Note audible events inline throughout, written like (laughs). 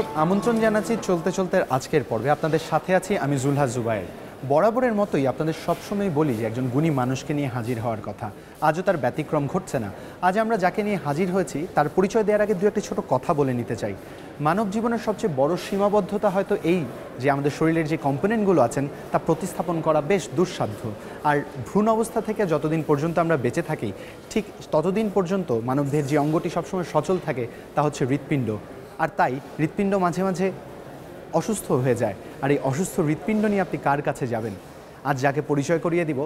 দর্শক, আমন্ত্রণ জানাচ্ছি চলতে চলতে আজকের পর্বে। আপনাদের সাথে আছি আমি জুলহা জুবায়ের। বরাবরের মতোই আপনাদের সবসময় বলি যে একজন গুণী মানুষকে নিয়ে হাজির হওয়ার কথা। আজও তার ব্যতিক্রম ঘটছে না। আজ আমরা যাকে নিয়ে হাজির হয়েছি, তার পরিচয় দেওয়ার আগে দু একটি ছোট কথা বলে নিতে চাই। মানব জীবনের সবচেয়ে বড় সীমাবদ্ধতা হয়তো এই যে আমাদের শরীরের যে কম্পোনেন্টগুলো আছেন, তা প্রতিস্থাপন করা বেশ দুঃসাধ্য। আর ভ্রূণ অবস্থা থেকে যতদিন পর্যন্ত আমরা বেঁচে থাকি, ঠিক ততদিন পর্যন্ত মানবদের যে অঙ্গটি সবসময় সচল থাকে, তা হচ্ছে হৃৎপিণ্ড। আর তাই হৃৎপিণ্ড মাঝে মাঝে অসুস্থ হয়ে যায়। আর এই অসুস্থ হৃৎপিণ্ড নিয়ে আপনি কার কাছে যাবেন? আজ যাকে পরিচয় করিয়ে দিব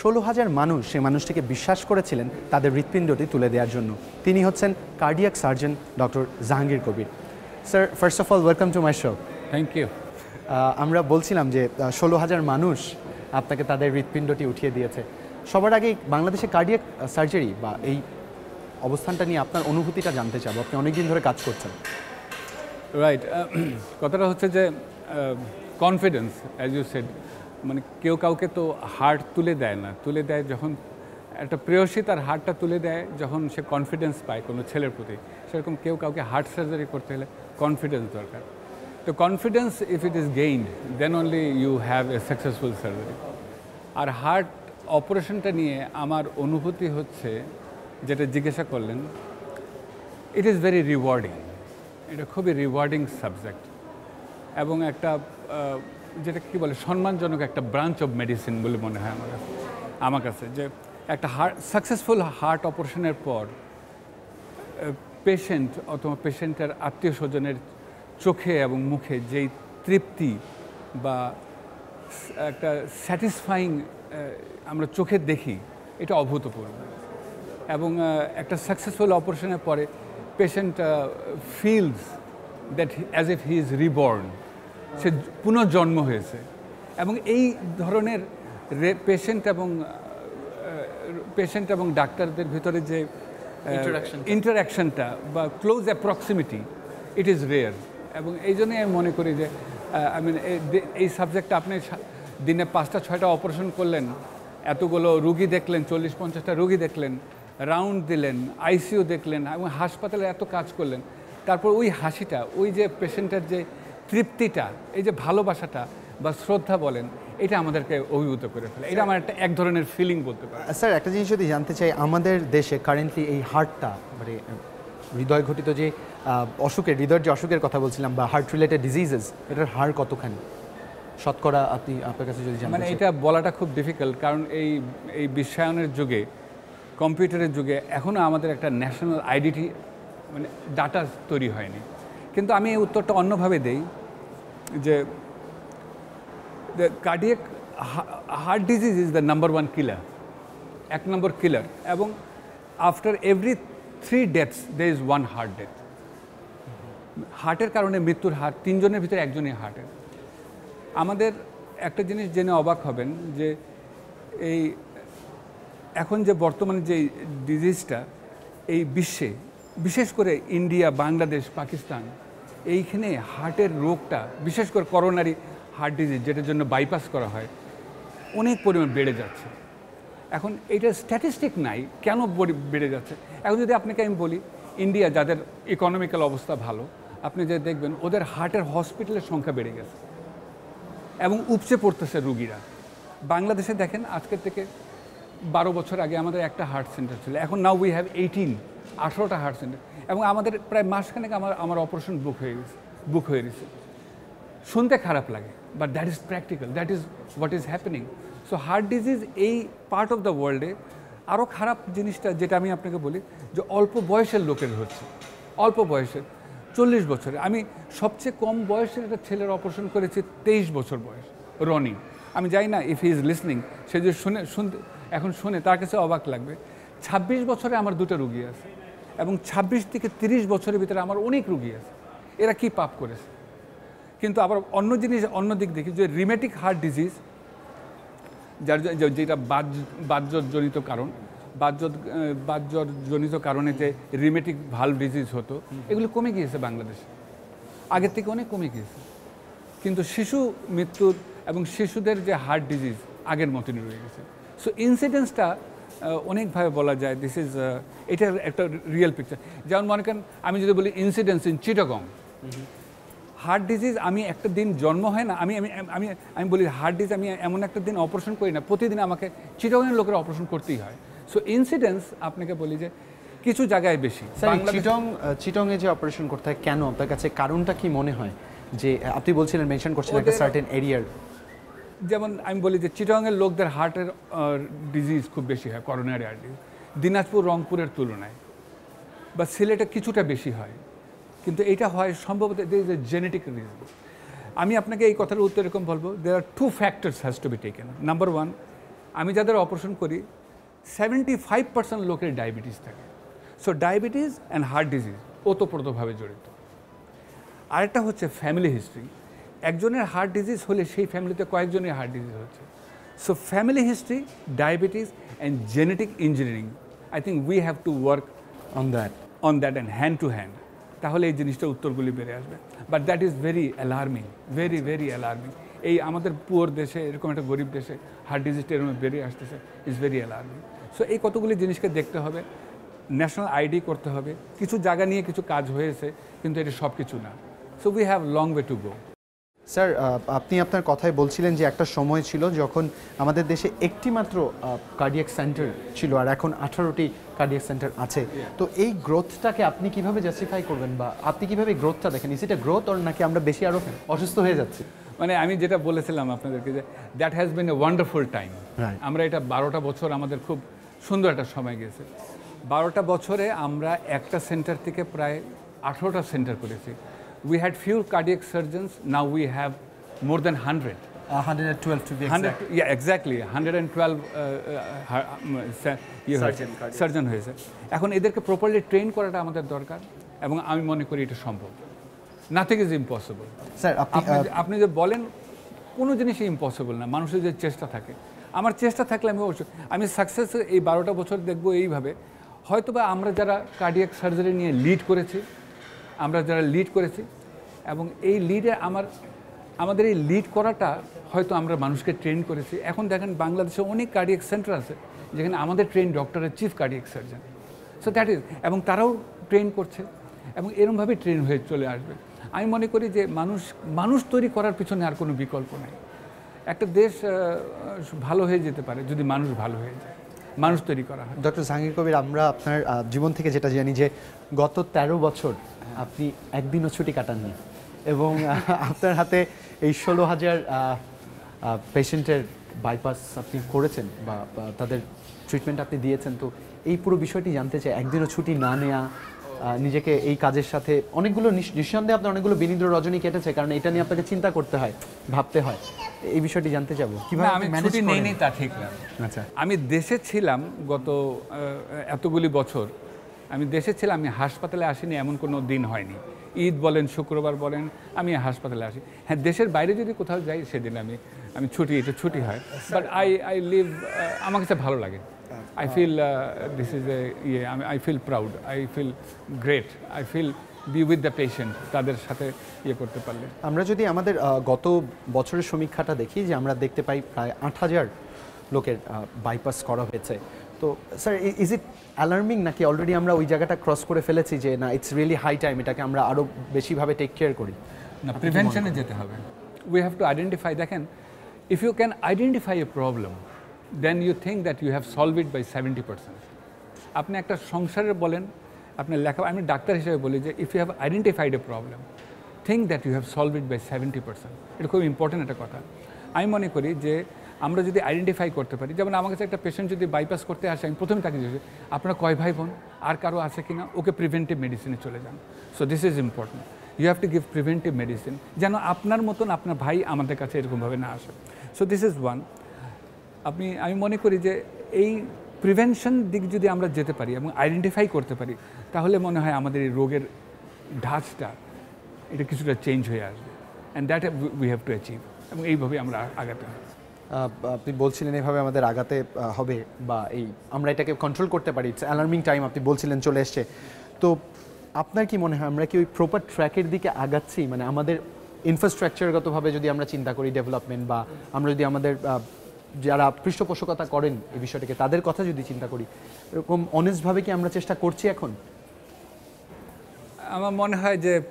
ষোলো হাজার মানুষ সে মানুষটিকে বিশ্বাস করেছিলেন তাদের হৃৎপিণ্ডটি তুলে দেওয়ার জন্য। তিনি হচ্ছেন cardiac surgeon doctor Jahangir Kabir. Sir first of all welcome to my show thank you আমরা বলছিলাম যে ষোলো হাজার মানুষ আপনাকে তাদের হৃৎপিণ্ডটি উঠিয়ে দিয়েছে। সবার আগে বাংলাদেশে কার্ডিয়াক সার্জারি বা এই অবস্থানটা নিয়ে আপনার অনুভূতিটা জানতে চাবো। আপনি অনেকদিন ধরে কাজ করছেন। রাইট (clears throat) কথাটা হচ্ছে যে কনফিডেন্স অ্যাজ ইউ সেড মানে কেউ কাউকে তো হার্ট তুলে দেয় না। তুলে দেয় যখন একটা প্রেয়সী তার হার্টটা তুলে দেয় যখন সে কনফিডেন্স পায় কোনো ছেলের প্রতি। সেরকম কেউ কাউকে হার্ট সার্জারি করতে হলে কনফিডেন্স দরকার। তো confidence if it is gained then only you have a successful surgery R heart অপারেশনটা নিয়ে আমার অনুভূতি হচ্ছে, যেটা জিজ্ঞাসা করলেন ইট ইজ ভেরি রিওয়ার্ডিং এটা খুবই রিওয়ার্ডিং সাবজেক্ট এবং একটা যেটা কী বলে, সম্মানজনক একটা ব্রাঞ্চ অফ মেডিসিন বলে মনে হয় আমার কাছে আমার কাছে, যে একটা হার্ট সাকসেসফুল হার্ট অপারেশনের পর পেশেন্ট অথবা পেশেন্টের আত্মীয় স্বজনের চোখে এবং মুখে যেই তৃপ্তি বা একটা স্যাটিসফাইং আমরা চোখে দেখি, এটা অভূতপূর্ণ এবং একটা সাকসেসফুল অপারেশনের পরে patient feels that as if he is reborn সে পুনর্জন্ম হয়েছে। এবং এই ধরনের পেশেন্ট এবং পেশেন্ট এবং ডাক্তারদের ভিতরে যে Interaction. ইন্টারাকশনটা বা close proximity it is rare এবং এই জন্যই আমি মনে করি যে আই মিন এই সাবজেক্টটা আপনি দিনে পাঁচটা ছয়টা অপারেশন করলেন এতগুলো রুগী দেখলেন চল্লিশ পঞ্চাশটা রুগী দেখলেন রাউন্ড দিলেন আইসিইউ দেখলেন এবং হাসপাতালে এত কাজ করলেন। তারপর ওই হাসিটা ওই যে পেশেন্টের যে তৃপ্তিটা এই যে ভালোবাসাটা বা শ্রদ্ধা বলেন এটা আমাদেরকে অভিভূত করে ফেলে। এটা আমার একটা এক ধরনের ফিলিং বলতে পারে স্যার একটা জিনিস যদি জানতে চাই আমাদের দেশে কারেন্টলি এই হার্টটা মানে হৃদয় ঘটিত যে অসুখের হৃদয়ের যে অসুখের কথা বলছিলাম বা হার্ট রিলেটেড ডিজিজেস এটার হার কতখানি? শতকরা আপনি আপনার কাছে যদি মানে এটা বলাটা খুব ডিফিকাল্ট কারণ এই এই বিশ্বায়নের যুগে কম্পিউটারের যুগে এখনও আমাদের একটা ন্যাশনাল আইডেন্টি মানে ডাটা তৈরি হয়নি। কিন্তু আমি এই উত্তরটা অন্যভাবে দেই যে the cardiac heart disease is the number one killer এক নম্বর কিলার এবং after every three deaths there is one heart death হার্টের কারণে মৃত্যুর হার, তিনজনের ভিতরে একজনই হার্টের আমাদের একটা জিনিস জেনে অবাক হবেন যে এই এখন যে বর্তমানে যে ডিজিজটা এই বিশ্বে, বিশেষ করে ইন্ডিয়া, বাংলাদেশ, পাকিস্তান, এইখানে হার্টের রোগটা, বিশেষ করে করোনারি হার্ট ডিজিজ যেটার জন্য বাইপাস করা হয়, অনেক পরিমাণ বেড়ে যাচ্ছে। এখন এটা স্ট্যাটিস্টিক নাই, কেন বেড়ে যাচ্ছে? এখন যদি আপনাকে আমি বলি, ইন্ডিয়া যাদের ইকোনমিক্যাল অবস্থা ভালো, আপনি যে দেখবেন, ওদের হার্টের হসপিটালের সংখ্যা বেড়ে গেছে। এবং উপচে পড়তেছে রুগীরা। বাংলাদেশে দেখেন, আজকের থেকে বারো বছর আগে আমাদের একটা হার্ট সেন্টার ছিল। এখন নাও উই হ্যাভ এইটিন আঠেরোটা হার্ট সেন্টার এবং আমাদের প্রায় মাসখানেক আমার আমার অপারেশন বুক হয়ে গেছে বুক হয়ে গেছে। শুনতে খারাপ লাগে but that is practical that is what is happening so heart disease এই পার্ট অফ দ্য ওয়ার্ল্ডে আরও খারাপ জিনিসটা যেটা আমি আপনাকে বলি, যে অল্প বয়সের লোকের হচ্ছে। অল্প বয়সের, চল্লিশ বছরে আমি সবচেয়ে কম বয়সের একটা ছেলের অপারেশন করেছি তেইশ বছর বয়স রনি আমি জানি না ইফ হি ইজ লিসনিং সে যে শুনে, শুনতে এখন শুনে তার কাছে অবাক লাগবে। ছাব্বিশ বছরে আমার দুটো রুগী আছে এবং ছাব্বিশ থেকে তিরিশ বছরের ভিতরে আমার অনেক রুগী আছে। এরা কি পাপ করেছে? কিন্তু আবার অন্য জিনিস, অন্য দিক দেখি যে রিমেটিক হার্ট ডিজিজ যার যেটা বাহ্য বাহ্যজনিত কারণ, বাহ্য, বাহ্যজনিত কারণে যে রিমেটিক ভালো ডিজিজ হতো, এগুলো কমে গিয়েছে বাংলাদেশে। আগের থেকে অনেক কমে গিয়েছে। কিন্তু শিশু মৃত্যুর এবং শিশুদের যে হার্ট ডিজিজ আগের মতনই রয়ে গেছে। সো ইনসিডেন্সটা অনেকভাবে বলা যায় দিস ইজ এটার একটা রিয়েল পিকচার যেমন মনে করেন আমি যদি বলি incidence in Chittagong heart disease আমি একটা দিন জন্ম হয় না আমি আমি আমি আমি বলি হার্ট ডিজিজ আমি এমন একটা দিন অপারেশন করি না প্রতিদিন আমাকে চিটাগংয়ের লোকের অপারেশন করতেই হয়। সো ইনসিডেন্স আপনাকে বলি যে কিছু জায়গায় বেশি। চিটং চিটংয়ে যে অপারেশন করতে হয় কেন? আপনার কাছে কারণটা কি মনে হয়? যে আপনি বলছিলেন মেনশন করছিলেন একটা সার্টেন এরিয়ার যেমন আমি বলি যে চিটাংয়ের লোকদের হার্টের ডিজিজ খুব বেশি হয় করোনারি হার্ট ডিজিজ দিনাজপুর, রংপুরের তুলনায়। বা সিলেটে কিছুটা বেশি হয়। কিন্তু এটা হয় সম্ভবত জেনেটিক রিজন আমি আপনাকে এই কথার উত্তর এরকম বলব there are two factors has to be taken number one আমি যাদের অপারেশন করি সেভেন্টি ফাইভ পার্সেন্ট লোকের ডায়াবেটিস থাকে। So diabetes and heart disease ওতপ্রোতভাবে জড়িত। আরেকটা হচ্ছে ফ্যামিলি হিস্ট্রি একজনের হার্ট ডিজিজ হলে সেই ফ্যামিলিতে কয়েকজনের হার্ট ডিজিজ হচ্ছে। So family history diabetes and genetic engineering I think we have to work on that on that and hand to hand তাহলে এই জিনিসটার উত্তরগুলি বেড়ে আসবে। But that is very alarming very very alarming এই আমাদের poor দেশে এরকম একটা গরিব দেশে হার্ট ডিজিজটা এরকম বেরিয়ে আসতেছে ইজ ভেরি অ্যালার্মিং সো এই কতগুলি জিনিসকে দেখতে হবে ন্যাশনাল আইডি করতে হবে। কিছু জায়গা নিয়ে কিছু কাজ হয়েছে কিন্তু এটা সব কিছু না। So we have long way to go sir আপনি আপনার কথায় বলছিলেন যে একটা সময় ছিল যখন আমাদের দেশে একটি মাত্র কার্ডিয়াক সেন্টার ছিল আর এখন আঠারোটি কার্ডিয়াক সেন্টার আছে। তো এই গ্রোথটাকে আপনি কীভাবে জাস্টিফাই করবেন বা আপনি কীভাবে গ্রোথটা দেখেন? ইস এটা গ্রোথ ওর নাকি আমরা বেশি আরও অসুস্থ হয়ে যাচ্ছি? মানে আমি যেটা বলেছিলাম আপনাদেরকে যে that has been a wonderful time. আমরা এটা বারোটা বছর আমাদের খুব সুন্দর একটা সময় গেছে বারোটা বছরে আমরা একটা সেন্টার থেকে প্রায় আঠেরোটা সেন্টার করেছি। We had few cardiac surgeons now we have more than hundred hundred twelve two hundred yeah exactly hundred and twelve ইয়ে সার্জন হয়েছে। এখন এদেরকে প্রপারলি ট্রেন করাটা আমাদের দরকার এবং আমি মনে করি এটা সম্ভব। নাথিং ইজ ইম্পসিবল স্যার আপনি আপনি যে- আপনি যে বলেন কোনো জিনিসই ইম্পসিবল না। মানুষের যে চেষ্টা থাকে। আমার চেষ্টা থাকলে আমি অবশ্যই আমি সাকসেস এই বারোটা বছর দেখব এইভাবে। হয়তোবা আমরা যারা কার্ডিয়াক সার্জারি নিয়ে লিড করেছি আমরা যারা লিড করেছি এবং এই লিডে আমার, আমাদের এই লিড করাটা হয়তো আমরা মানুষকে ট্রেন করেছি। এখন দেখেন বাংলাদেশে অনেক কার্ডিয়াক সেন্টার আছে যেখানে আমাদের ট্রেন ডক্টরের chief cardiac surgeon so that is এবং তারাও ট্রেন করছে এবং এরমভাবে ট্রেন হয়ে চলে আসবে। আমি মনে করি যে মানুষ মানুষ তৈরি করার পিছনে আর কোনো বিকল্প নেই। একটা দেশ ভালো হয়ে যেতে পারে যদি মানুষ ভালো হয়ে যায়। মানুষ তৈরি করা হয়। ডক্টর জাহাঙ্গীর কবির, আমরা আপনার জীবন থেকে যেটা জানি যে গত ১৩ বছর আপনি একদিনও ছুটি কাটাননি এবং আপনার হাতে এই ষোলো হাজার পেশেন্টের বাইপাস আপনি করেছেন বা তাদের ট্রিটমেন্ট আপনি দিয়েছেন। তো এই পুরো বিষয়টি জানতে চাই, একদিনও ছুটি না নেওয়া নিজেকে এই কাজের সাথে অনেকগুলো নিঃ- নিঃসন্দেহে আপনার অনেকগুলো বিনিদ্র রজনী কেটেছে কারণ এটা নিয়ে আপনাকে চিন্তা করতে হয় ভাবতে হয়। এই বিষয়টি জানতে চাবো। কীভাবে আমি ছুটি নেই নেই তা ঠিক না। আচ্ছা। আমি দেশে ছিলাম গত এতগুলি বছর। আমি দেশে ছিলাম আমি হাসপাতালে আসিনি এমন কোনো দিন হয়নি। ঈদ বলেন শুক্রবার বলেন আমি হাসপাতালে আসি। হ্যাঁ দেশের বাইরে যদি কোথাও যাই সেদিন আমি আমি ছুটি এটা ছুটি হয়। বাট আই আই লিভ আমার কাছে ভালো লাগে। I feel this is a ইয়ে আমি I feel proud I feel great I feel be with the patient তাদের সাথে ইয়ে করতে পারলে। আমরা যদি আমাদের গত বছরের সমীক্ষাটা দেখি যে আমরা দেখতে পাই প্রায় আট হাজার লোকের বাইপাস করা হয়েছে। তো স্যার ইজ ইট অ্যালার্মিং নাকি অলরেডি আমরা ওই জায়গাটা ক্রস করে ফেলেছি যে না ইটস রিয়েলি হাই টাইম এটাকে আমরা আরও বেশিভাবে টেক কেয়ার করি? না প্রিভেনশনে যেতে হবে। উই হ্যাভ টু আইডেন্টিফাই দেখেন if you can identify a problem then you think that you have solve it by seventy percent আপনি একটা সংসারের বলেন আপনার লেখা, আমি ডাক্তার হিসেবে বলি যে if you have identified a problem think that you have solve it by seventy percent এটা খুব ইম্পর্টেন্ট একটা কথা। আমি মনে করি যে, আমরা যদি আইডেন্টিফাই করতে পারি, যেমন আমার কাছে একটা পেশেন্ট যদি বাইপাস করতে আসে, আমি প্রথমে তাকে জিজ্ঞেস আপনার কয় ভাই বোন? আর কারও আছে কিনা? ওকে প্রিভেন্টিভ মেডিসিনে চলে যান। So this is important you have to give preventive medicine যেন আপনার মতন আপনার ভাই আমাদের কাছে এরকমভাবে না আসে। সো দিস ইজ ওয়ান আপনি, আমি মনে করি যে এই প্রিভেনশন দিক যদি আমরা যেতে পারি এবং আইডেন্টিফাই করতে পারি, তাহলে মনে হয় আমাদের এই রোগের ঢাঁচটা, এটা কিছুটা চেঞ্জ হয়ে আসবে। And that we have to achieve এবং এইভাবে আমরা আগাতে হবে। আপনি বলছিলেন এভাবে আমাদের আগাতে হবে বা এই আমরা এটাকে কন্ট্রোল করতে পারি। ইটস অ্যালার্মিং টাইম আপনি বলছিলেন চলে এসছে। তো আপনার কি মনে হয়, আমরা কি ওই প্রপার ট্র্যাকের দিকে আগাচ্ছি? মানে আমাদের ইনফ্রাস্ট্রাকচারগতভাবে যদি আমরা চিন্তা করি ডেভেলপমেন্ট বা আমরা যদি আমাদের যারা পৃষ্ঠপোষকতা করেন এই বিষয়টাকে, তাদের কথা যদি চিন্তা করি, এরকম অনেস্টভাবে কি আমরা চেষ্টা করছি এখন? আমার মনে হয় যে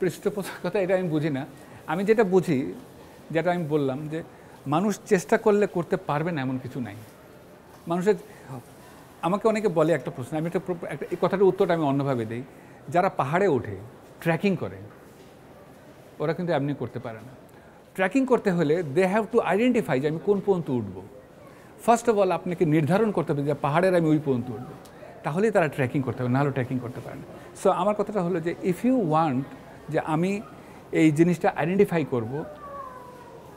পৃষ্ঠপোষকতা এটা আমি বুঝি না। আমি যেটা বুঝি, যেটা আমি বললাম যে, মানুষ চেষ্টা করলে করতে পারবে না এমন কিছু নাই। মানুষের, আমাকে অনেকে বলে একটা প্রশ্ন, আমি একটা একটা- এই কথাটার উত্তরটা আমি অন্যভাবে দিই। যারা পাহাড়ে ওঠে ট্রেকিং করে, ওরা কিন্তু এমনি করতে পারে না। ট্রেকিং করতে হলে দে হ্যাভ টু আইডেন্টিফাই যে আমি কোন পর্যন্ত উঠবো। ফার্স্ট অফ অল আপনাকে নির্ধারণ করতে হবে যে পাহাড়ের আমি ওই পর্যন্ত উঠবো। তাহলেই তারা ট্র্যাকিং করতে হবে নাহলে ট্র্যাকিং করতে পারে না। সো আমার কথাটা হলো যে ইফ ইউ ওয়ান্ট যে আমি এই জিনিসটা আইডেন্টিফাই করব,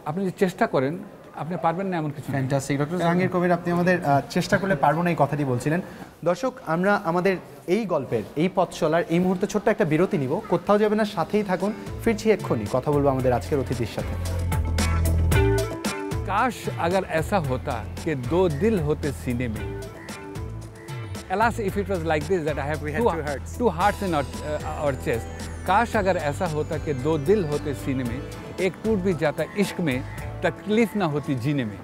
আপনি যে চেষ্টা করেন আপনি পারবেন না এমন কিছু নেই। ফ্যান্টাস্টিক ডক্টর জাহাঙ্গীর কবির আপনি আমাদের আহ, চেষ্টা করলে পারবো না এই কথাটি বলছিলেন দর্শক আমরা আমাদের এই গল্পের এই পথ চলার এই মুহূর্তে ছোট্ট একটা বিরতি নিব কোথাও যাবে না সাথেই থাকুন ফিরছি এক্ষুনি কথা বলবো আমাদের আজকের অতিথির সাথে काश अगर ऐसा होता कि दो दिल होते सीने में alas if it was like this that i have We had two, two hearts. two hearts in our, uh, our chest काश अगर ऐसा होता कि दो दिल होते सीने में एक टूट भी जाता इश्क में तकलीफ ना होती जीने में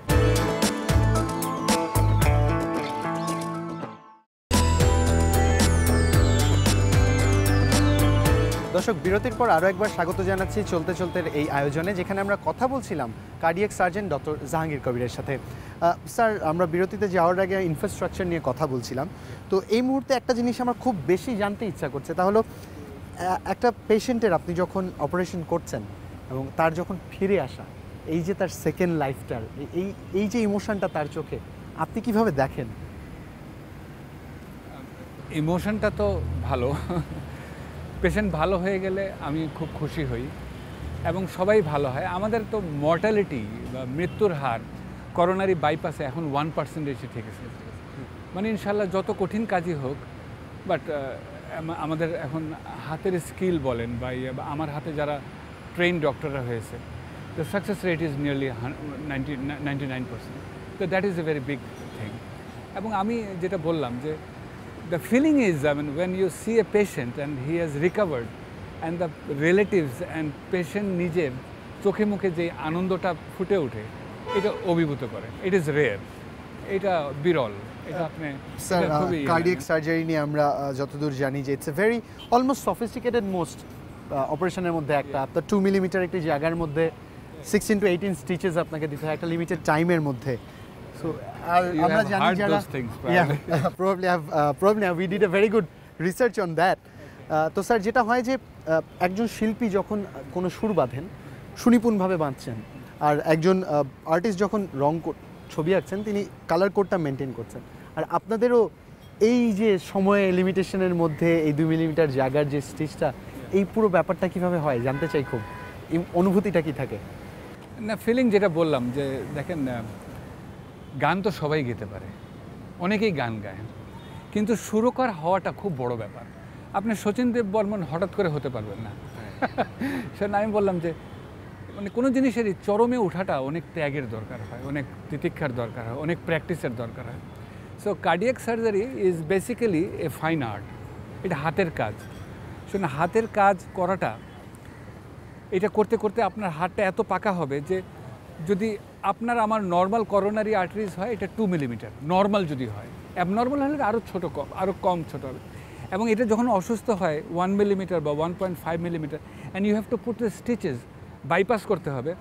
দর্শক বিরতির পর আরও একবার স্বাগত জানাচ্ছি চলতে চলতে এই আয়োজনে যেখানে আমরা কথা বলছিলাম কার্ডিয়াক সার্জন ডক্টর জাহাঙ্গীর কবিরের সাথে আহ, স্যার আমরা বিরতিতে যাওয়ার আগে ইনফ্রাস্ট্রাকচার নিয়ে কথা বলছিলাম তো এই মুহূর্তে একটা জিনিস আমার খুব বেশি জানতে ইচ্ছা করছে তা হলো আহ, একটা পেশেন্টের আপনি যখন অপারেশন করছেন এবং তার যখন ফিরে আসা এই যে তার সেকেন্ড লাইফটার এই এই যে ইমোশনটা তার চোখে, আপনি কীভাবে দেখেন? ইমোশনটা তো ভালো। পেশেন্ট ভালো হয়ে গেলে আমি খুব খুশি হই এবং সবাই ভালো হয়। আমাদের তো মর্টালিটি বা মৃত্যুর হার করোনারি বাইপাসে এখন ওয়ান পার্সেন্ট এসে থেকেছে মানে ইনশাল্লাহ যত কঠিন কাজই হোক বাট আমাদের এখন হাতের স্কিল বলেন ইয়ে বা আমার হাতে যারা ট্রেন ডক্টররা হয়েছে the success rate is nearly ninety ninety nine percent তো that is a very big thing এবং আমি যেটা বললাম যে the feeling is, I mean, when you see a patient and he has recovered, and the relatives and patient নিজের চোখে মুখে যে আনন্দটা ফুটে ওঠে এটা অভিভূত করে। ইট ইজ রেয়ার এটা বিরল। এটা আপনি স্যার কার্ডিয়াক সার্জারি নিয়ে আমরা আহ, যতদূর জানি যে it's a very almost sophisticated most অপারেশনের মধ্যে একটা। আপনার টু মিলিমিটার একটি জায়গার মধ্যে সিক্সটিন টু এইটিন স্টিচেস আপনাকে দিতে হয় একটা লিমিটেড টাইমের মধ্যে। সো আর আমরা জানি যারা. Probably probably we did a very good research on that তো স্যার যেটা হয় যে আহ, একজন শিল্পী যখন কোনো সুর বাঁধেন সুনিপুণভাবে বাঁধছেন আর একজন আর্টিস্ট যখন রং ছবি আঁকছেন তিনি কালার কোডটা মেনটেন করছেন। আর আপনাদেরও এই যে সময় লিমিটেশনের মধ্যে এই দুই মিলিমিটার জায়গার যে স্টিচটা এই পুরো ব্যাপারটা কীভাবে হয় জানতে চাই খুব। অনুভূতিটা কি থাকে? না ফিলিং যেটা বললাম যে দেখেন গান তো সবাই গেতে পারে। অনেকেই গান গায়। কিন্তু সুরকার হওয়াটা খুব বড় ব্যাপার। আপনি শচীন দেব বর্মন হঠাৎ করে হতে পারবেন না। (laughs) সেটা আমি বললাম যে মানে কোনো জিনিসেরই চরমে ওঠাটা অনেক ত্যাগের দরকার হয় অনেক তিতিক্ষার দরকার হয় অনেক প্র্যাকটিসের দরকার হয়। So cardiac surgery is basically a fine art এটা হাতের কাজ। শুনুন হাতের কাজ করাটা এটা করতে করতে আপনার হাতটা এত পাকা হবে যে যদি আপনার আমার নর্মাল করোনারি আর্টারিজ হয়, এটা টু মিলিমিটার নর্মাল যদি হয়। অ্যাবনর্মাল হলে আরও ছোটো কম আরও কম ছোটো হবে। এবং এটা যখন অসুস্থ হয় ওয়ান মিলিমিটার বা one point five millimeter and you have to put the stitches bypass করতে হবে।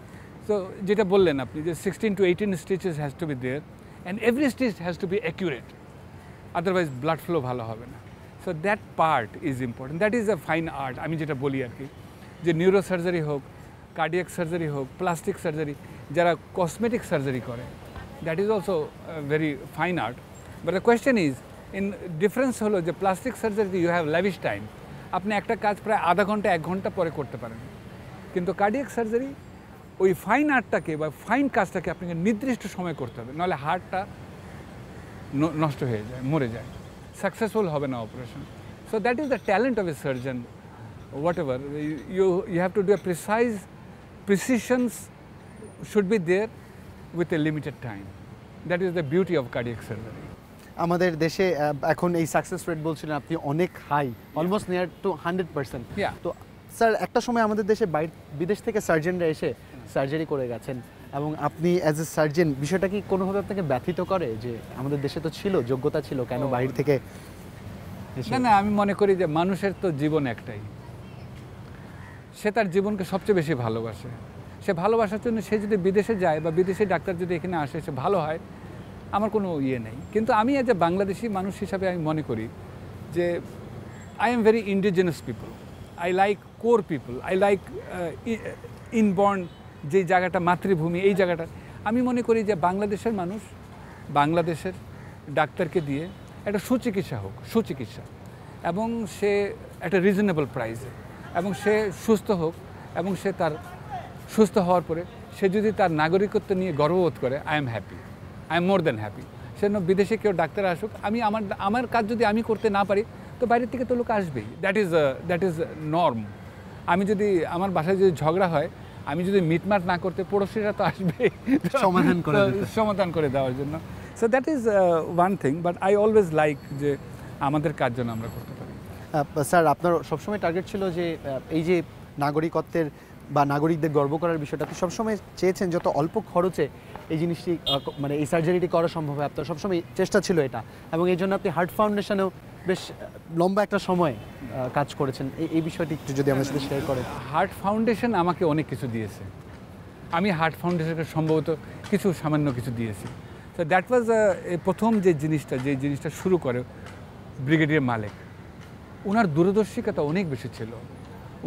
তো যেটা বললেন আপনি যে sixteen to eighteen stitches has to be there and every stitch has to be accurate otherwise blood flow ভালো হবে না। So that part is important that is a fine art আমি যেটা বলি আর কি। যে নিউরো সার্জারি হোক কার্ডিয়াক সার্জারি হোক প্লাস্টিক সার্জারি যারা কসমেটিক সার্জারি করে that is also very fine art but the question is in difference হলো যে plastic surgery you have lavish time আপনি একটা কাজ প্রায় আধা ঘণ্টা, এক ঘণ্টা পরে করতে পারেন। কিন্তু কার্ডিয়াক সার্জারি ওই ফাইন আর্টটাকে বা ফাইন কাজটাকে আপনাকে নির্দিষ্ট সময় করতে হবে, নাহলে হার্টটা নষ্ট হয়ে যায়, মরে যায়। সাকসেসফুল হবে না operation so that is the talent of a surgeon ever you you have to do a precise precisions should be there with a limited time that is the beauty of cardiac surgery আমাদের দেশে এখন এই success rate বলছিলেন আপনি অনেক high almost near to hundred percent. তো sir একটা সময় আমাদের দেশে বাইরে বিদেশ থেকে সার্জেনরা এসে সার্জারি করে গেছেন এবং আপনি অ্যাজ এ সার্জেন বিষয়টা কি কোনোভাবে আপনাকে ব্যথিত করে? যে আমাদের দেশে তো ছিল যোগ্যতা ছিল কেন ও। বাইরে থেকে না আমি মনে করি যে মানুষের তো জীবন একটাই। সে তার জীবনকে সবচেয়ে বেশি ভালোবাসে। সে ভালোবাসার জন্য সে যদি বিদেশে যায় বা বিদেশি ডাক্তার যদি এখানে আসে, সে ভালো হয়, আমার কোনো ইয়ে নেই। কিন্তু আমি এজ এ বাংলাদেশি মানুষ হিসাবে আমি মনে করি যে I am very indigenous people I like core people I like inborn যে জায়গাটা, মাতৃভূমি, এই জায়গাটা। আমি মনে করি যে বাংলাদেশের মানুষ, বাংলাদেশের ডাক্তারকে দিয়ে একটা সুচিকিৎসা হোক, সুচিকিৎসা। এবং সে একটা রিজনেবল প্রাইসে এবং সে সুস্থ হোক এবং সে তার সুস্থ হওয়ার পরে সে যদি তার নাগরিকত্ব নিয়ে গর্ববোধ করে I am happy I am more than happy সেজন্য বিদেশে কেউ ডাক্তার আসুক আমি আমার আমার কাজ যদি আমি করতে না পারি তো বাইরের থেকে তো লোক আসবেই। That is that is norm আমি যদি আমার বাসায় যদি ঝগড়া হয় আমি যদি মিটমাট না করতে পড়োশিরা তো আসবে সমাধান করে সমাধান করে দেওয়ার জন্য। So that is one thing but I always like যে আমাদের কাজ যেন আমরা করতে স্যার, আপনার সবসময় টার্গেট ছিল যে এই যে নাগরিকত্বের বা নাগরিকদের গর্ব করার বিষয়টা, আপনি সবসময় চেয়েছেন যত অল্প খরচে এই জিনিসটি মানে এই সার্জারিটি করা সম্ভব হয়। আপনার সবসময় চেষ্টা ছিল এটা। এবং এই জন্য আপনি হার্ট ফাউন্ডেশনেও বেশ লম্বা একটা সময় কাজ করেছেন। এই এই বিষয়টি একটু যদি আমার সাথে শেয়ার করেন। হার্ট ফাউন্ডেশন আমাকে অনেক কিছু দিয়েছে। আমি হার্ট ফাউন্ডেশনকে সম্ভবত কিছু, সামান্য কিছু দিয়েছি। তো দ্যাট ওয়াজ প্রথম যে জিনিসটা যে জিনিসটা শুরু করে ব্রিগেডিয়ার মালিক ওনার দূরদর্শিকতা অনেক বেশি ছিল।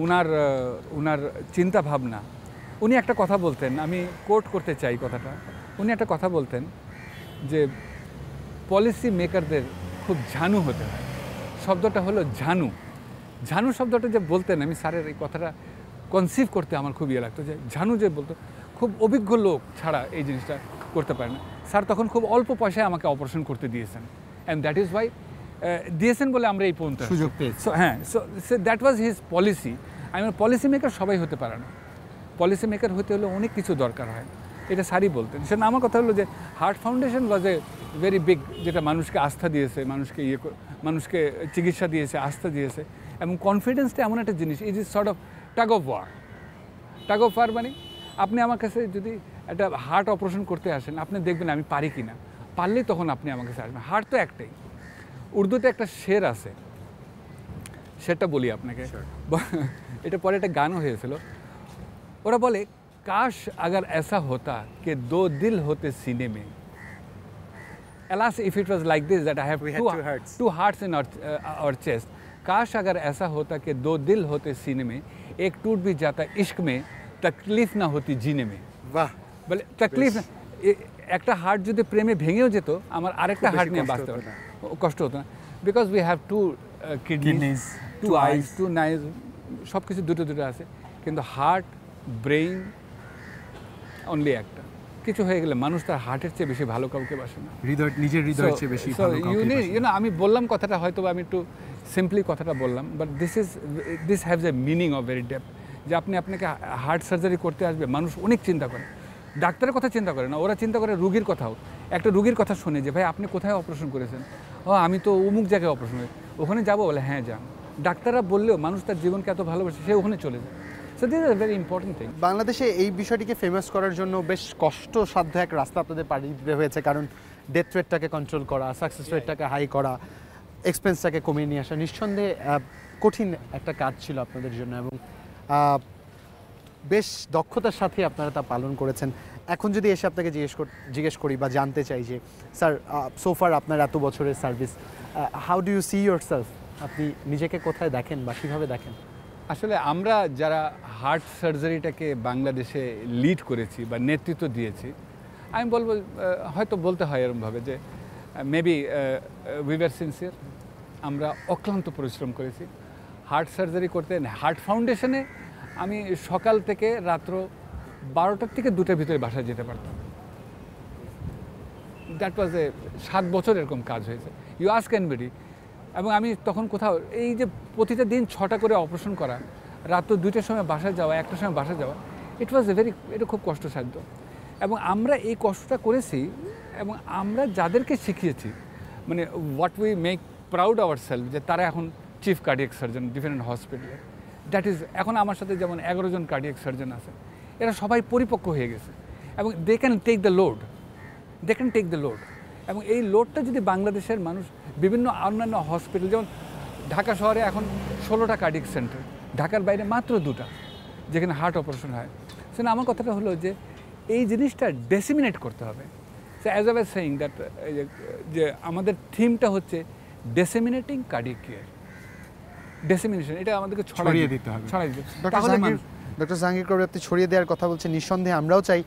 ওনার ওনার চিন্তা ভাবনা উনি একটা কথা বলতেন, আমি কোট করতে চাই কথাটা। উনি একটা কথা বলতেন যে পলিসি মেকারদের খুব ঝানু হতে হয়। শব্দটা হলো ঝানু। ঝানু শব্দটা যে বলতেন, আমি স্যারের এই কথাটা কনসিভ করতে আমার খুব ইয়ে লাগতো যে, ঝানু যে বলতো, খুব অভিজ্ঞ লোক ছাড়া এই জিনিসটা করতে পারে না। স্যার তখন খুব অল্প পয়সায় আমাকে অপারেশন করতে দিয়েছেন। অ্যান্ড দ্যাট ইজ ওয়াই দিয়েছেন বলে আমরা এই পর্যন্ত। সুযোগ পেয়েছি। So, হ্যাঁ so that was his policy আমি পলিসি মেকার সবাই হতে পারে না। পলিসি মেকার হতে হলে অনেক কিছু দরকার হয়। এটা সারি বলতেন। সেটা আমার কথা হলো যে heart foundation was a very big যেটা মানুষকে আস্থা দিয়েছে মানুষকে ইয়ে মানুষকে চিকিৎসা দিয়েছে আস্থা দিয়েছে এবং কনফিডেন্সটা এমন একটা জিনিস is is sort of tug of war tug of war মানে আপনি আমার কাছে যদি একটা হার্ট অপারেশন করতে আসেন আপনি দেখবেন আমি পারি কি না পারলেই তখন আপনি আমার কাছে আসবেন। হার্ট তো একটাই। উর্দুতে একটা শের আছে সেটা বলি আপনাকে এটা পরে একটা গানও হয়েছিল ওরা বলে কাশ अगर ऐसा होता कि दो दिल होते सीने में alas if it was like this that I have We had two, two hearts. two hearts in our, uh, our chest काश अगर ऐसा होता कि दो दिल होते सीने में एक टूट भी जाता इश्क में तकलीफ ना होती जीने में বাহ বলে তকলিফ না এ- একটা হার্ট যদি প্রেমে ভেঙেও যেত আমার আরেকটা হার্ট নিয়ে বাঁচতে হতো কষ্ট হতো না। Because we have two kidneys two eyes two knees সব কিছু দুটো দুটো আছে। কিন্তু হার্ট ব্রেইন অনলি একটা। কিছু হয়ে গেলে মানুষ তার হার্টের চেয়ে বেশি ভালো কাউকে বাসে না। হৃদয় নিজের হৃদয়ের চেয়ে বেশি ভালো কাউকে না। ইউ নো আমি বললাম কথাটা হয়তো বা আমি একটু সিম্পলি কথাটা বললাম but this is this haves a meaning of very deep যে আপনি আপনাকে হার্ট সার্জারি করতে আসবে মানুষ অনেক চিন্তা করে। ডাক্তারের কথা চিন্তা করে না ওরা চিন্তা করে রুগীর কথাও। একটা রুগীর কথা শুনে যে ভাই আপনি কোথায় অপারেশন করেছেন? ও আমি তো অমুক জায়গায় অপারেশন করি ওখানে যাব? বলে হ্যাঁ যান। ডাক্তাররা বললেও মানুষ তার জীবনকে এত ভালোবাসে সে ওখানে চলে যায়। So this is very important thing বাংলাদেশে এই বিষয়টিকে ফেমাস করার জন্য বেশ কষ্টসাধ্য এক রাস্তা আপনাদের পাড়ি দিতে হয়েছে কারণ ডেথ রেটটাকে কন্ট্রোল করা সাকসেস রেটটাকে হাই করা এক্সপেন্সটাকে কমিয়ে নিয়ে আসা নিঃসন্দেহে কঠিন একটা কাজ ছিল আপনাদের জন্য এবং বেশ দক্ষতার সাথে আপনারা তা পালন করেছেন। এখন যদি এসে আপনাকে জিজ্ঞেস জিজ্ঞেস করি বা জানতে চাই যে, স্যার সোফার আপনার এত বছরের service how do you see yourself আপনি নিজেকে কোথায় দেখেন বা কীভাবে দেখেন? আসলে আমরা যারা হার্ট সার্জারিটাকে বাংলাদেশে লিড করেছি বা নেতৃত্ব দিয়েছি, আমি বলব হয়তো বলতে হয় এরমভাবে যে মেবি উইভার সিনসিয়ার আমরা অক্লান্ত পরিশ্রম করেছি। হার্ট সার্জারি করতে হার্ট ফাউন্ডেশনে আমি সকাল থেকে রাত্র বারোটার থেকে দুটার ভিতরে বাসায় যেতে পারতাম। দ্যাট ওয়াজ এ সাত বছর এরকম কাজ হয়েছে। ইউ আস্ক এনবিডি এবং আমি তখন কোথাও, এই যে প্রতিটা দিন ছটা করে অপারেশন করা, রাত্র দুইটার সময় বাসায় যাওয়া, একটার সময় বাসায় যাওয়া ইট ওয়াজ এ ভেরি এটা খুব কষ্টসাধ্য। এবং আমরা এই কষ্টটা করেছি এবং আমরা যাদেরকে শিখিয়েছি মানে what we make proud our self যে তারা এখন চিফ কার্ডিয়াক সার্জন ডিফারেন্ট হসপিটালে দ্যাট ইজ এখন আমার সাথে যেমন এগারো জন কার্ডিয়াক সার্জন আছে, এরা সবাই পরিপক্ক হয়ে গেছে। এবং they can take the load they can take the load এবং এই লোডটা যদি বাংলাদেশের মানুষ বিভিন্ন অন্যান্য হসপিটাল যেমন ঢাকা শহরে এখন ষোলোটা কার্ডিক সেন্টার ঢাকার বাইরে মাত্র দুটা, যেখানে হার্ট অপারেশন হয়। সেখানে আমার কথাটা হলো যে, এই জিনিসটা ডেসিমিনেট করতে হবে। So as I saying that যে আমাদের থিমটা হচ্ছে ডেসিমিনেটিং কার্ডিয়াক কেয়ার ডেসিমিনেশন এটা আমাদেরকে ছড়িয়ে দিতে হবে। ছড়িয়ে দিতে ডক্টর তাহলে ডক্টর জাহাঙ্গীর কবির আপনি ছড়িয়ে দেওয়ার কথা বলছেন নিঃসন্দেহে আমরাও চাই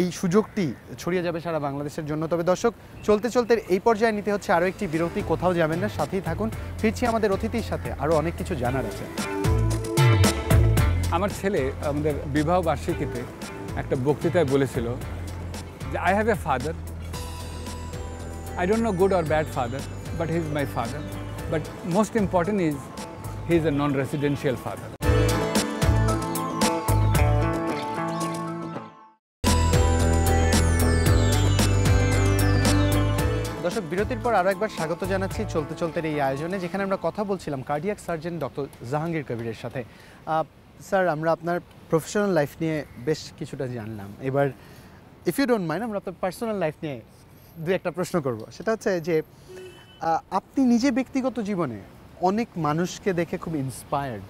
এই সুযোগটি ছড়িয়ে যাবে সারা বাংলাদেশের জন্য। তবে দর্শক চলতে চলতে এই পর্যায়ে নিতে হচ্ছে আরও একটি বিরতি কোথাও যাবেন না সাথেই থাকুন। ফিরছি আমাদের অতিথির সাথে আরও অনেক কিছু জানার আছে। আমার ছেলে আমাদের বিবাহ বার্ষিকীতে একটা বক্তৃতায় বলেছিল যে I have a father I don't know good or bad father but he is my father but most important is is a non residential father দর্শক, বিরতির পর আরও একবার স্বাগত জানাচ্ছি চলতে চলতে এই আয়োজনে, যেখানে আমরা কথা বলছিলাম কার্ডিয়াক সার্জন ডক্টর জাহাঙ্গীর কবিরের সাথে। স্যার, আমরা আপনার প্রফেশনাল লাইফ নিয়ে বেশ কিছুটা জানলাম। এবার ইফ ইউ ডোন্ট মাইন্ড আমরা আপনার পার্সোনাল লাইফ নিয়ে দু একটা প্রশ্ন করব। সেটা হচ্ছে যে আপনি নিজে ব্যক্তিগত জীবনে অনেক মানুষকে দেখে খুব ইন্সপায়ার্ড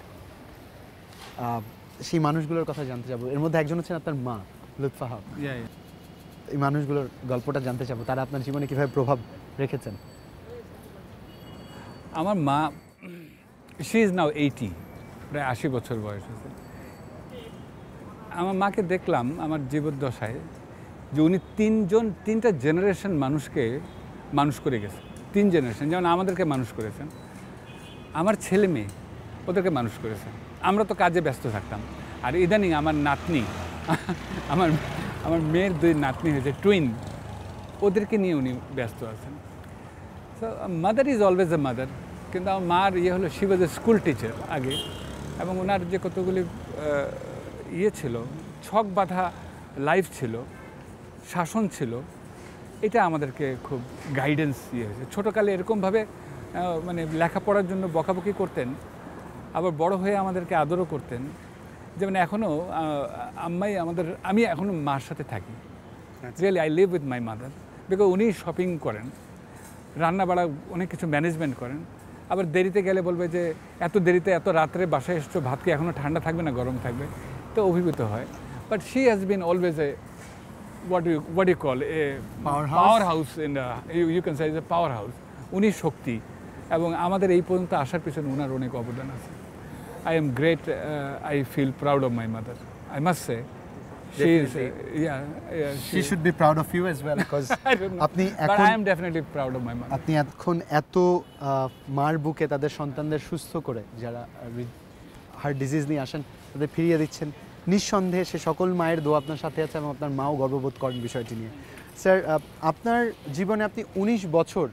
সেই মানুষগুলোর কথা জানতে চাবো। এর মধ্যে একজন হচ্ছেন আপনার মা লুৎফা হক এই মানুষগুলোর গল্পটা জানতে চাবো। তারা আপনার জীবনে কীভাবে প্রভাব রেখেছেন? আমার মা শি ইজ নাও এইটি প্রায় আশি বছর বয়স হয়েছে। আমার মাকে দেখলাম আমার জীবদ্দশায় যে উনি তিনজন তিনটা জেনারেশন মানুষকে মানুষ করে গেছে তিন জেনারেশন যেমন আমাদেরকে মানুষ করেছেন। আমার ছেলে মেয়ে, ওদেরকে মানুষ করেছেন আমরা তো কাজে ব্যস্ত থাকতাম। আর ইদানিং আমার নাতনি, আমার আমার মেয়ের দুই নাতনি হয়েছে টুইন ওদেরকে নিয়ে উনি ব্যস্ত আছেন। So mother is always a mother কিন্তু আমার মার ইয়ে হলো she was a school teacher আগে। এবং ওনার যে কতগুলি ইয়ে ছিল, ছক বাঁধা লাইফ ছিল, শাসন ছিল, এটা আমাদেরকে খুব গাইডেন্স ইয়ে হয়েছে। ছোটোকালে এরকমভাবে মানে লেখাপড়ার জন্য বকাবকি করতেন আবার বড় হয়ে আমাদেরকে আদরও করতেন। যেমন এখনও আম্মাই আমাদের আমি এখনও মার সাথে থাকি। Really I live with my mother because উনি শপিং করেন রান্না বাড়া অনেক কিছু ম্যানেজমেন্ট করেন। আবার দেরিতে গেলে বলবে যে এত দেরিতে এত রাত্রে বাসায় এসছো ভাত কি এখনও ঠান্ডা থাকবে না গরম থাকবে? তো অভিভূত হয়। But she has been always a what you what you call a Powerhouse? powerhouse in the, you, you can say is a powerhouse. উনি শক্তি। এবং আমাদের এই পর্যন্ত আসার পিছনে ওনার অনেক অবদান আছে। I am great I feel proud of my mother I must say yeah She should be proud of you as well because (laughs) I don't আপনি But এখন I am definitely proud of my mother. আপনি এখন এত মার বুকে তাদের সন্তানদের সুস্থ করে যারা হার্ট ডিজিজ নিয়ে আসেন তাদের ফিরিয়ে দিচ্ছেন নিঃসন্দেহে সে সকল মায়ের দোয়া আপনার সাথে আছে এবং আপনার মাও গর্ববোধ করেন বিষয়টি নিয়ে। স্যার আপনার জীবনে আপনি উনিশ বছর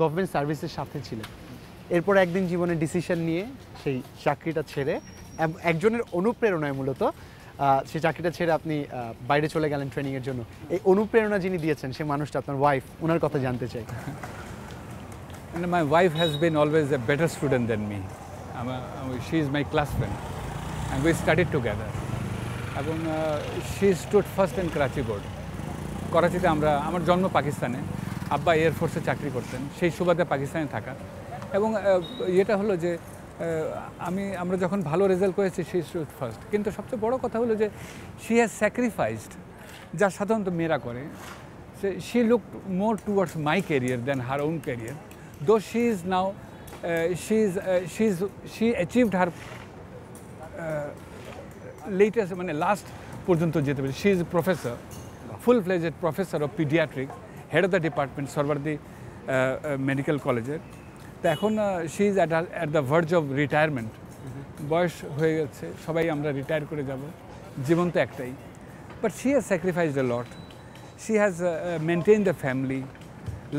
গভর্নমেন্ট সার্ভিসের সাথে ছিলেন। এরপর একদিন জীবনে ডিসিশন নিয়ে সেই চাকরিটা ছেড়ে একজনের অনুপ্রেরণায় মূলত সেই চাকরিটা ছেড়ে আপনি বাইরে চলে গেলেন ট্রেনিংয়ের জন্য। এই অনুপ্রেরণা যিনি দিয়েছেন সেই মানুষটা আপনার ওয়াইফ ওনার কথা জানতে চাই। My wife has has always always better student then me a, she is my classmate. And we studied together. এবং she stood first in Karachi board করাচিতে আমরা আমার জন্ম পাকিস্তানে। আব্বা এয়ারফোর্সে চাকরি করতেন, সেই সুবাদে পাকিস্তানে থাকা। এবং এটা হলো যে আমি, আমরা যখন ভালো রেজাল্ট করেছি শি স্টুড ফার্স্ট কিন্তু সবচেয়ে বড় কথা হলো যে শি হ্যাজ স্যাক্রিফাইসড যা সাধারণত মেয়েরা করে। সে she look more towards my career then her own career though she is now she is she is she achieved her latest মানে লাস্ট পর্যন্ত যেতে পারি she is professor full fledged professor of paediatric head of the department Suhrawardy medical কলেজের তো এখন she is at at the verge of retirement বয়স হয়ে গেছে সবাই আমরা রিটায়ার করে যাব। জীবন তো একটাই। But she has sacrificed a lot she has uh, the family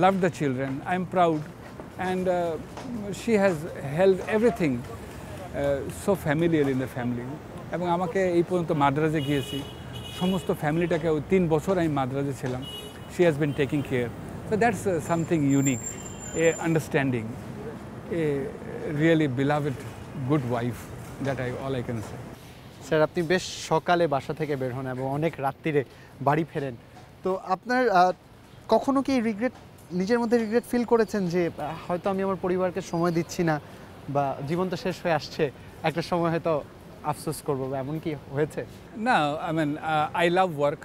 love the children I am proud and she held everything uh, so familiar in the family. এবং আমাকে এই পর্যন্ত মাদ্রাজে গিয়েছি। সমস্ত ফ্যামিলিটাকে ওই তিন বছর আমি মাদ্রাজে ছিলাম। She has been taking care so that's something unique a understanding a really beloved good wife that I all I can say sir আপনি বেশ সকালে বাসা থেকে বের হন এবং অনেক রাত্রিরে বাড়ি ফেরেন। তো আপনার কখনো কি রিগ্রেট নিজের মধ্যে রিগ্রেট ফিল করেছেন যে হয়তো আমি আমার পরিবারকে সময় দিচ্ছি না বা জীবন তো শেষ হয়ে আসছে একটা সময় হয়তো আফসোস করব বা এমন কি হয়েছে? No, I mean, uh, I love work.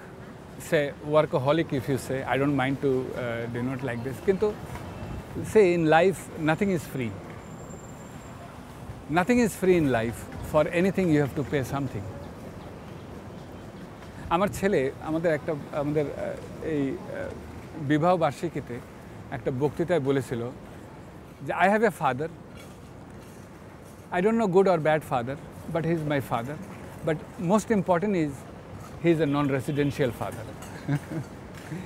Say workaholic if you say I don't mind to denote like this কিন্তু, say in life nothing is free nothing is free in life for anything you have to pay something আমার ছেলে, আমাদের একটা, আমাদের এই বিবাহ বার্ষিকীতে একটা বক্তৃতায় বলেছিল যে I have a father I don't know good or bad father but he is my father but most important is he's a non-residential father.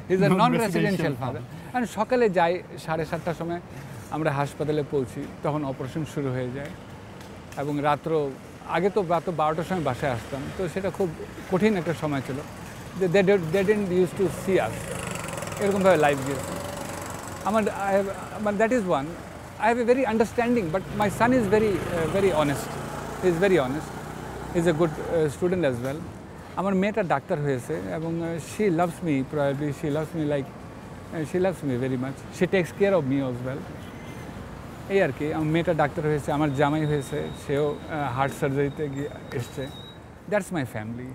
he's a Non-residential father. And সকালে যাই সাড়ে সাতটার সময় আমরা হাসপাতালে পৌঁছি তখন অপারেশন শুরু হয়ে যায় এবং রাত্র আগে তো রাত বারোটার সময় বাসায় আসতাম তো সেটা খুব কঠিন একটা সময় ছিল যে they didn't use to see us এরকমভাবে লাইফ গিয়েছে আমার have, but that is one. I have a very understanding, but my son is very, uh, very honest. He is very honest. He is a good আমার মেয়েটা ডাক্তার হয়েছে এবং she loves me probably she loves me like she loves me very much she takes care of me as well এই আর কি আমার মেয়েটা ডাক্তার হয়েছে আমার জামাই হয়েছে সেও হার্ট সার্জারিতে গিয়ে এসছে। দ্যাটস মাই ফ্যামিলি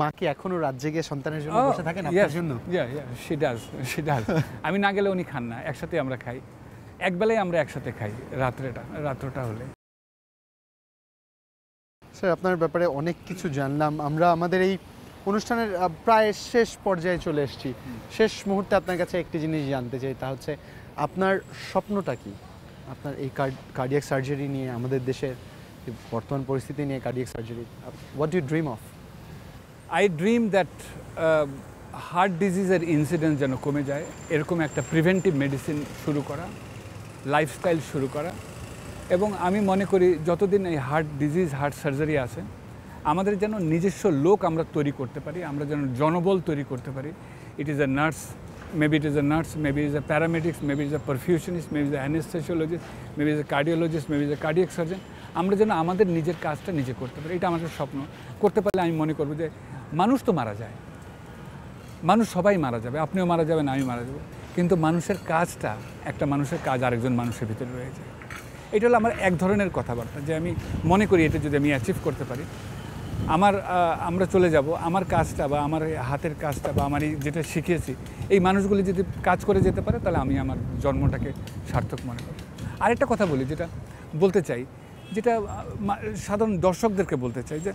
মা কি এখনও রাত জেগে সন্তানের জন্য Oh, বসে থাকেন আপনার জন্য? শি ডাজ শি ডাজ আমি না গেলে উনি খান না একসাথে আমরা খাই। একবেলায় আমরা একসাথে খাই রাত্রেটা রাত্রটা হলে। স্যার, আপনার ব্যাপারে অনেক কিছু জানলাম। আমরা আমাদের এই অনুষ্ঠানের প্রায় শেষ পর্যায়ে চলে এসেছি। শেষ মুহূর্তে আপনার কাছে একটি জিনিস জানতে চাই, তা হচ্ছে আপনার স্বপ্নটা কি? আপনার এই কার্ডিয়াক সার্জারি নিয়ে, আমাদের দেশের বর্তমান পরিস্থিতি নিয়ে cardiac surgery what you dream of I dream that heart ডিজিজের incidence যেন কমে যায়, এরকম একটা প্রিভেন্টিভ মেডিসিন শুরু করা লাইফস্টাইল শুরু করা। এবং আমি মনে করি যতদিন এই হার্ট ডিজিজ, হার্ট সার্জারি আছে, আমাদের যেন নিজস্ব লোক আমরা তৈরি করতে পারি, আমরা যেন জনবল তৈরি করতে পারি। It is a nurse maybe it is a nurse maybe is a paramedics maybe is a perfusionist maybe is a anaesthesiologist maybe is a cardiologist maybe is a cardiac surgeon আমরা যেন আমাদের নিজের কাজটা নিজে করতে পারি। এটা আমাদের স্বপ্ন। করতে পারলে আমি মনে করব যে মানুষ তো মারা যায়। মানুষ সবাই মারা যাবে। আপনিও মারা যাবেন আমি মারা যাব। কিন্তু মানুষের কাজটা একটা মানুষের কাজ আরেকজন মানুষের ভিতরে রয়েছে এটা হলো আমার এক ধরনের কথাবার্তা যে আমি মনে করি এটা যদি আমি অ্যাচিভ করতে পারি। আমার আমরা চলে যাব, আমার কাজটা বা আমার হাতের কাজটা বা আমার যেটা শিখিয়েছি এই মানুষগুলি যদি কাজ করে যেতে পারে তাহলে আমি আমার জন্মটাকে সার্থক মনে করি। আরেকটা কথা বলি যেটা বলতে চাই, যেটা সাধারণ দর্শকদেরকে বলতে চাই যে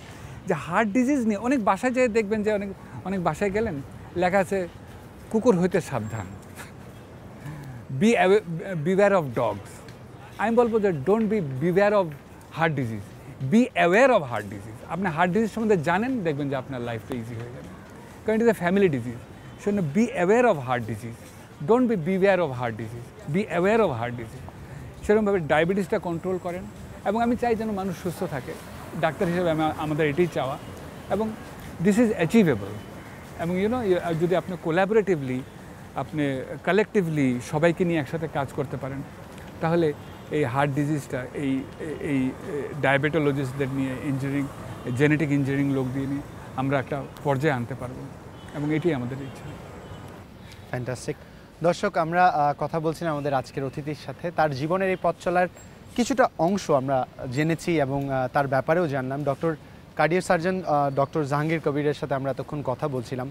যে হার্ট ডিজিজ নিয়ে অনেক বাসায় যেয়ে দেখবেন যে অনেক অনেক বাসায় গেলেন, লেখা আছে, কুকুর হইতে সাবধান। বি বিওয়্যার অফ ডগস আমি বলব যে don't be beware of heart disease be aware of heart disease আপনি হার্ট ডিজিজ সম্বন্ধে জানেন, দেখবেন যে আপনার লাইফটা ইজি হয়ে যাবে। কারণ it is a family disease সেজন্য be aware of heart disease don't be beware of heart disease be aware of heart disease সেরকমভাবে ডায়াবেটিসটা কন্ট্রোল করেন এবং আমি চাই যেন মানুষ সুস্থ থাকে। ডাক্তার হিসেবে আমা- আমাদের এটাই চাওয়া। এবং দিস ইজ অ্যাচিভেবল এবং ইউনো যদি আপনি কোলাবোরেটিভলি আপনি কালেকটিভলি সবাইকে নিয়ে একসাথে কাজ করতে পারেন, তাহলে এই হার্ট ডিজিজটা এই এই ডায়াবেটোলজিস্টদের নিয়ে ইঞ্জিনিয়ারিং জেনেটিক ইঞ্জিনিয়ারিং লোক দিয়ে নিয়ে আমরা একটা পর্যায়ে আনতে পারব এবং এটাই আমাদের ইচ্ছা। ফ্যান্টাস্টিক দর্শক, আমরা কথা বলছিলাম আমাদের আজকের অতিথির সাথে। তার জীবনের এই পথ চলার কিছুটা অংশ আমরা জেনেছি এবং তার ব্যাপারেও জানলাম। Doctor cardiac surgeon doctor Jahangir কবিরের সাথে আমরা এতক্ষণ কথা বলছিলাম।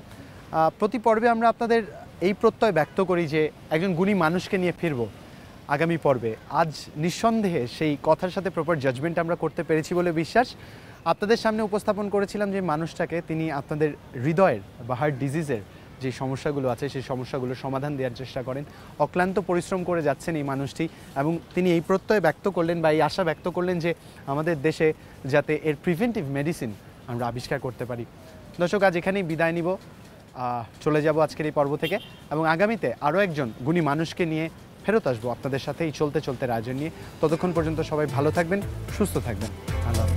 প্রতি পর্বে আমরা আপনাদের এই প্রত্যয় ব্যক্ত করি যে একজন গুণী মানুষকে নিয়ে ফিরবো। আগামী পর্বে। আজ নিঃসন্দেহে সেই কথার সাথে প্রপার জাজমেন্ট আমরা করতে পেরেছি বলে বিশ্বাস। আপনাদের সামনে উপস্থাপন করেছিলাম যে মানুষটাকে তিনি আপনাদের হৃদয়ের বা হার্ট ডিজিজের যে সমস্যাগুলো আছে, সেই সমস্যাগুলোর সমাধান দেওয়ার চেষ্টা করেন। অক্লান্ত পরিশ্রম করে যাচ্ছেন এই মানুষটি এবং তিনি এই প্রত্যয় ব্যক্ত করলেন বা এই আশা ব্যক্ত করলেন যে আমাদের দেশে যাতে এর প্রিভেন্টিভ মেডিসিন আমরা আবিষ্কার করতে পারি। দর্শক, আজ এখানেই বিদায় নিব। চলে যাব আজকের এই পর্ব থেকে এবং আগামীতে আরও একজন গুণী মানুষকে নিয়ে ফেরত আসব। আপনাদের সাথেই চলতে চলতে রাজন নিয়ে। ততক্ষণ পর্যন্ত সবাই ভালো থাকবেন, সুস্থ থাকবেন। আল্লাহ।